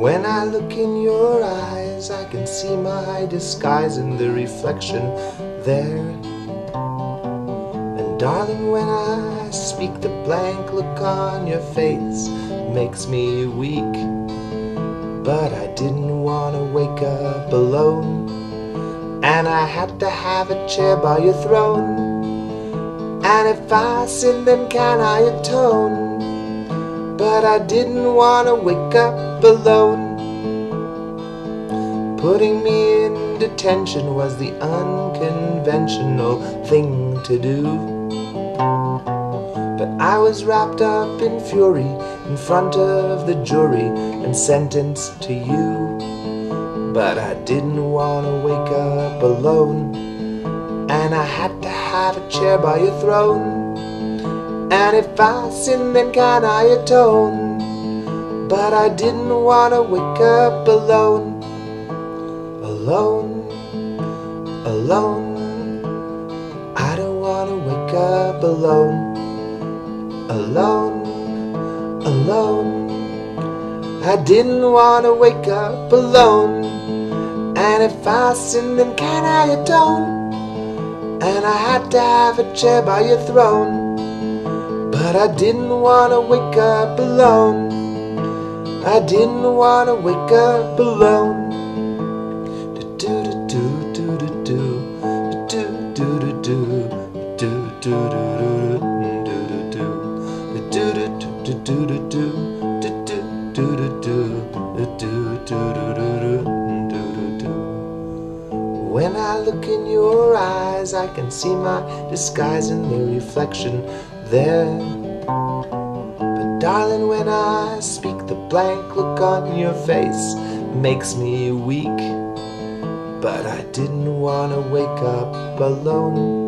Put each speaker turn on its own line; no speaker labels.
When I look in your eyes, I can see my disguise in the reflection there. And darling, when I speak, the blank look on your face makes me weak. But I didn't want to wake up alone, and I had to have a chair by your throne. And if I sin, then can I atone? But I didn't want to wake up alone. Putting me in detention was the unconventional thing to do. But I was wrapped up in fury in front of the jury and sentenced to you. But I didn't want to wake up alone, and I had to have a chair by your throne. And if I sin, then can I atone? But I didn't want to wake up alone, alone, alone. I don't want to wake up alone, alone, alone. I didn't want to wake up alone. And if I sin, then can I atone? I had to have a chair by your throne. But I didn't want to wake up alone. I didn't want to wake up alone. Do do do when I look in your eyes, I can see my disguise in the reflection there. But darling, when I speak, the blank look on your face makes me weak. But I didn't want to wake up alone.